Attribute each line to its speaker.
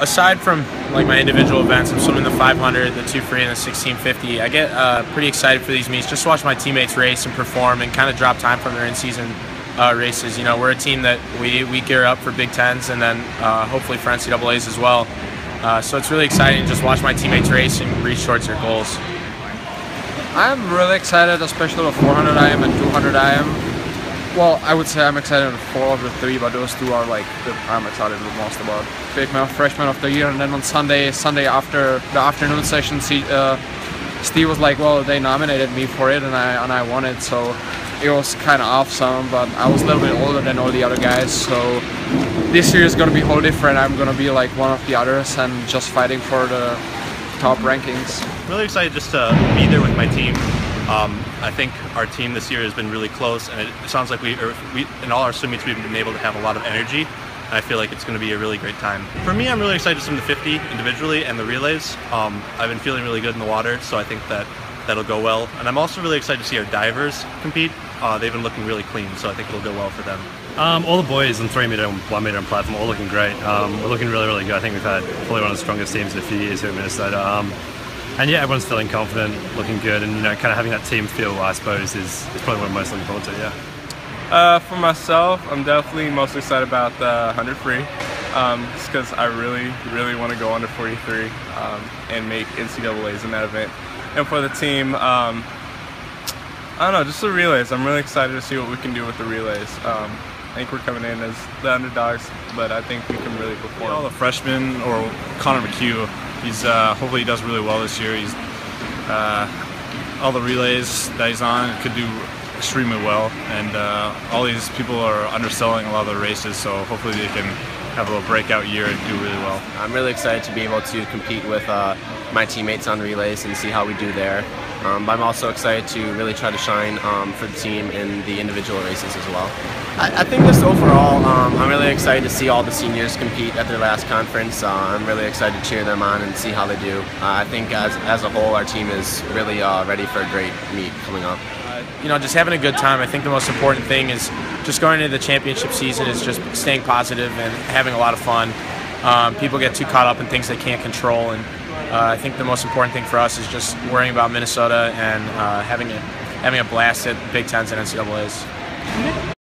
Speaker 1: Aside from like my individual events, I'm swimming the 500, the 2 free, and the 1650. I get uh, pretty excited for these meets just watch my teammates race and perform and kind of drop time from their in-season uh, races. You know, we're a team that we, we gear up for Big Tens and then uh, hopefully for NCAA's as well. Uh, so it's really exciting to just watch my teammates race and reach towards their goals.
Speaker 2: I'm really excited, especially the 400 IM and 200 IM. Well, I would say I'm excited about four of the three, but those two are like the I'm excited the most about. Big man, freshman of the year, and then on Sunday, Sunday after the afternoon session, uh, Steve was like, "Well, they nominated me for it, and I and I won it." So it was kind of awesome. But I was a little bit older than all the other guys, so this year is gonna be whole different. I'm gonna be like one of the others and just fighting for the top rankings.
Speaker 3: Really excited just to be there with my team. Um, I think our team this year has been really close, and it sounds like we, we in all our swim meets, we've been able to have a lot of energy. And I feel like it's going to be a really great time. For me, I'm really excited to swim the 50 individually and the relays. Um, I've been feeling really good in the water, so I think that that'll go well. And I'm also really excited to see our divers compete. Uh, they've been looking really clean, so I think it'll go well for them.
Speaker 4: Um, all the boys in three meter and one meter and platform all looking great. Um, we're looking really, really good. I think we've had probably one of the strongest teams in a few years here at Minnesota. Um, and yeah, everyone's feeling confident, looking good, and you know, kind of having that team feel, I suppose, is, is probably what I'm most looking forward to. Yeah.
Speaker 5: Uh, for myself, I'm definitely most excited about the 100 free, um, just because I really, really want to go under 43 um, and make NCAA's in that event. And for the team, um, I don't know, just the relays. I'm really excited to see what we can do with the relays. I think we're coming in as the underdogs, but I think we can really perform.
Speaker 6: All the freshmen or Connor McHugh he's uh, hopefully he does really well this year. He's uh, all the relays that he's on could do extremely well, and uh, all these people are underselling a lot of the races. So hopefully they can have a little breakout year and do really well.
Speaker 7: I'm really excited to be able to compete with uh, my teammates on relays and see how we do there. Um, but I'm also excited to really try to shine um, for the team in the individual races as well. I, I think just overall, um, I'm really excited to see all the seniors compete at their last conference. Uh, I'm really excited to cheer them on and see how they do. Uh, I think as, as a whole, our team is really uh, ready for a great meet coming up.
Speaker 1: You know, just having a good time. I think the most important thing is just going into the championship season is just staying positive and having a lot of fun. Um, people get too caught up in things they can't control and uh, I think the most important thing for us is just worrying about Minnesota and uh, having a having a blast at Big Tens and NCAA's.